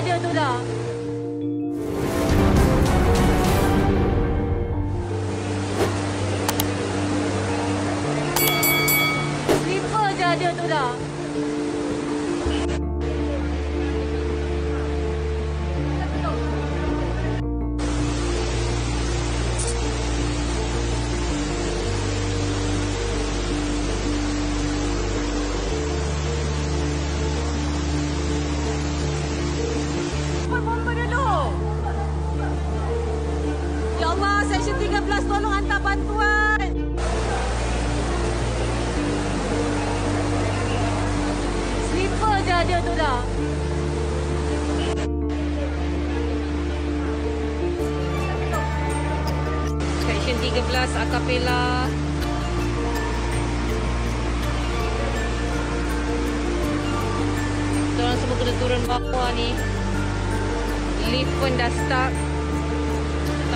dia tu dah. Slipper je dia tu dah. Buat Section 13 tolong hantar bantuan. Slipper je dia tu dah. Section 13 Acapella. Diorang semua kena turun bawah ni. Lift pun dah stuck.